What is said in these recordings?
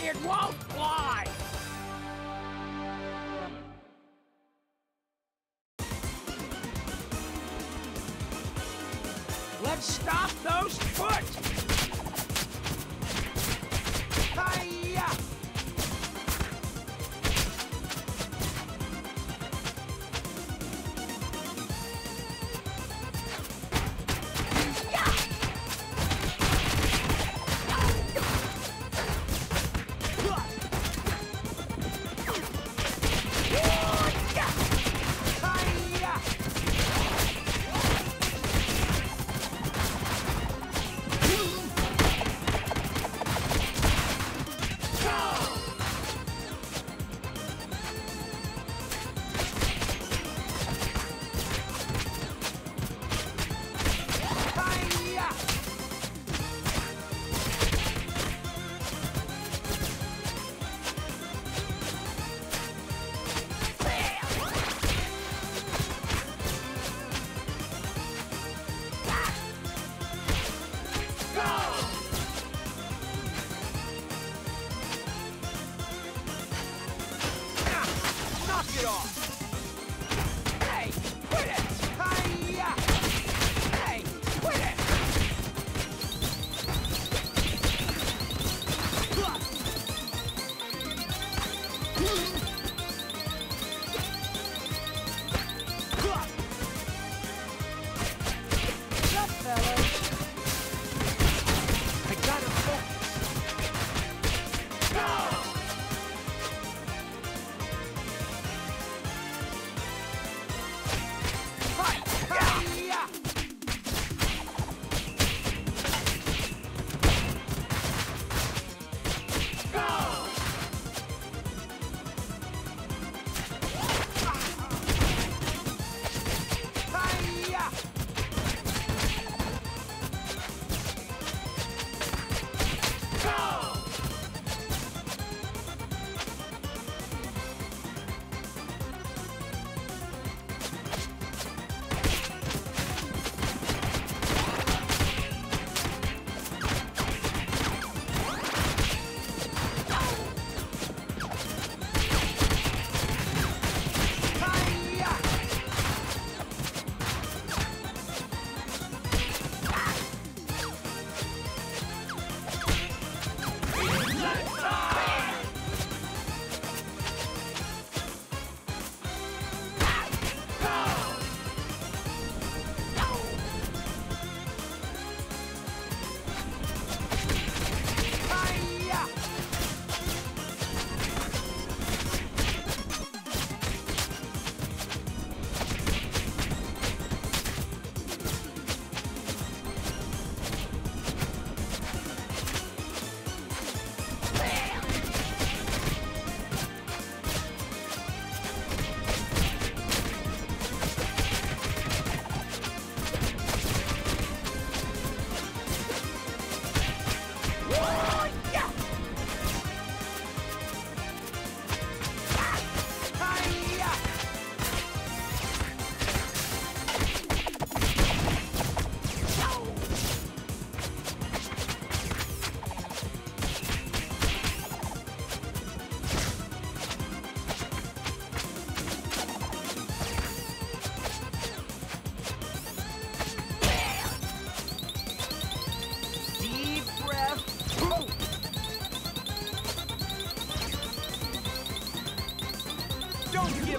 It won't fly! Let's stop those foot!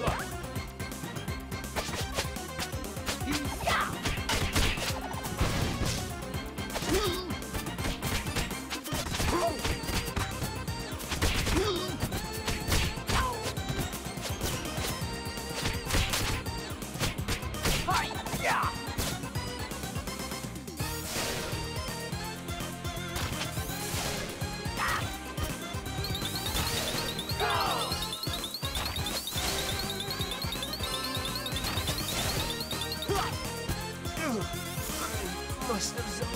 봐. must have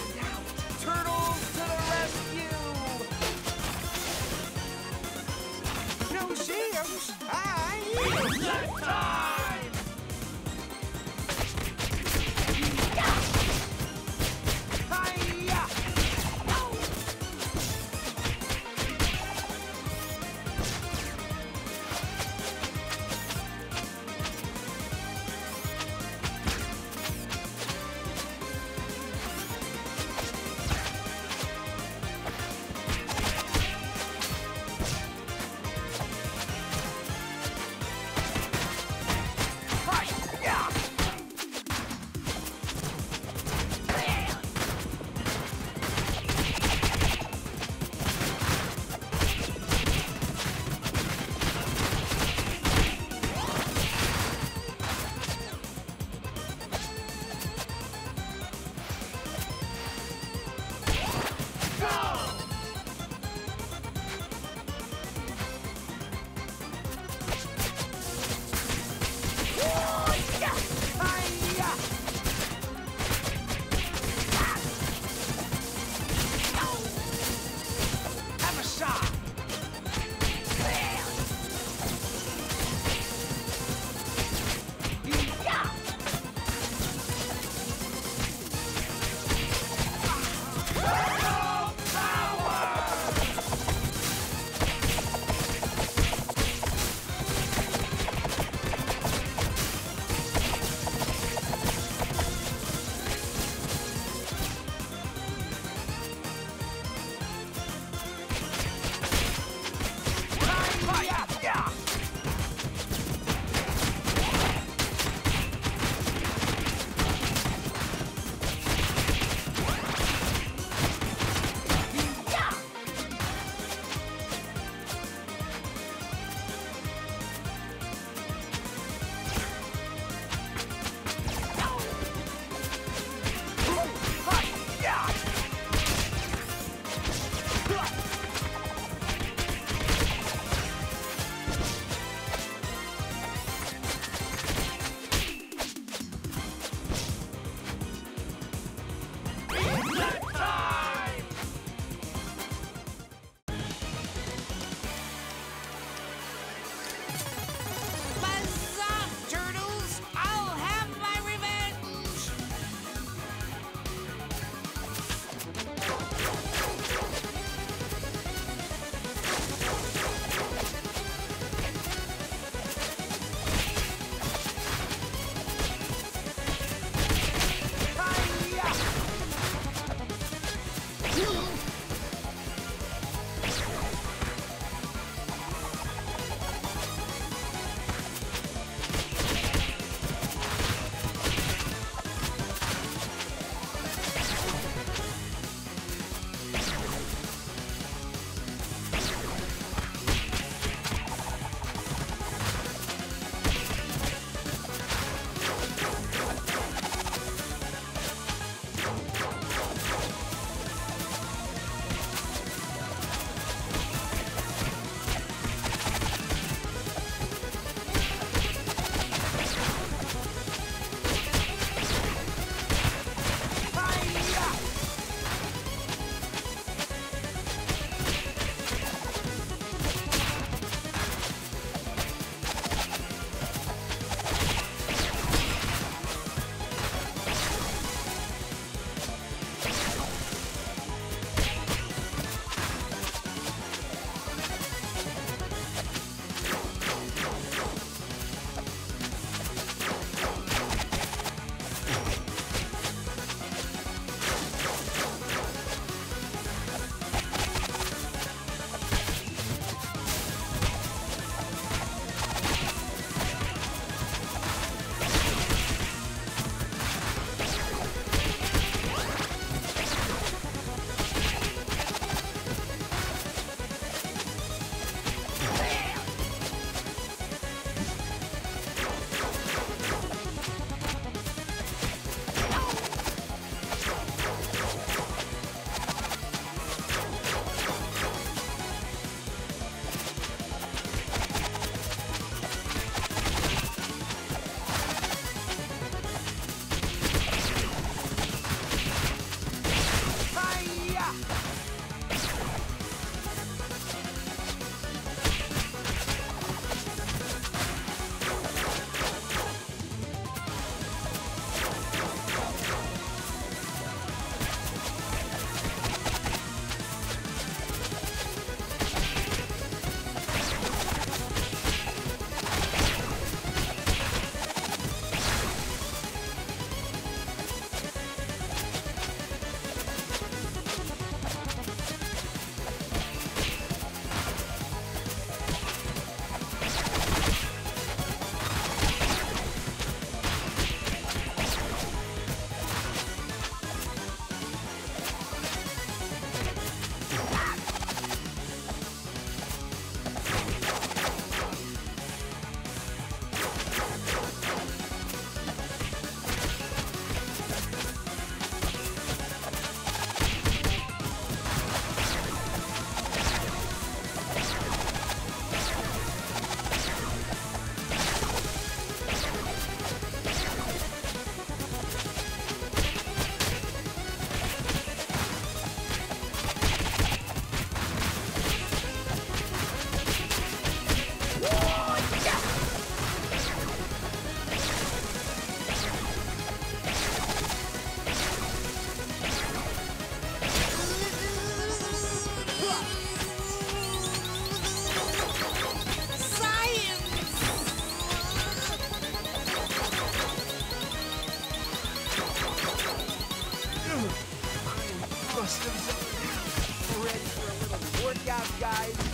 Guys.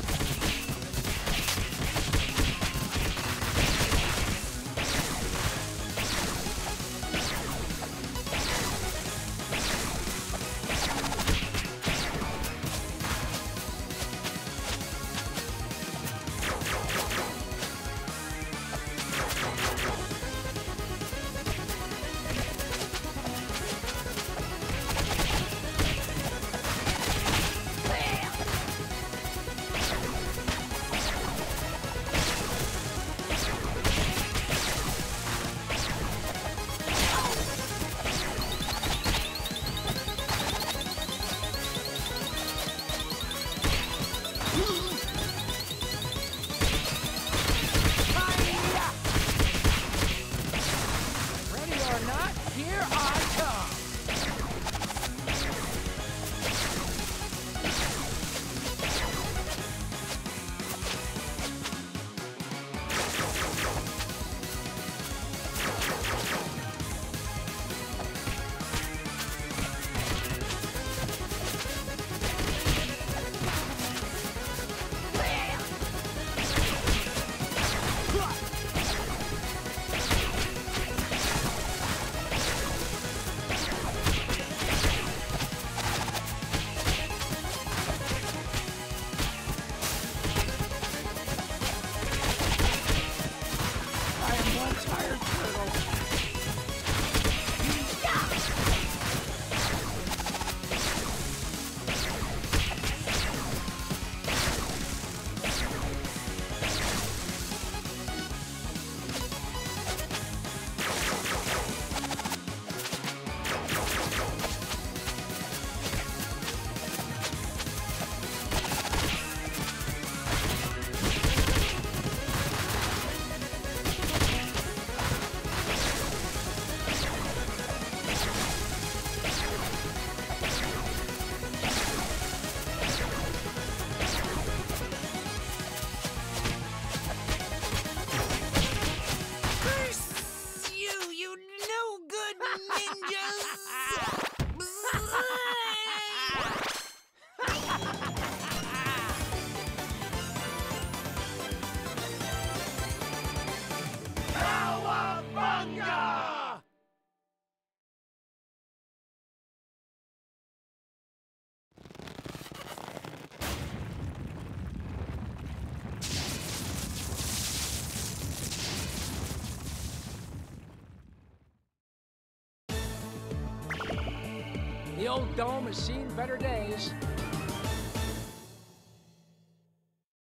Old dome has seen better days.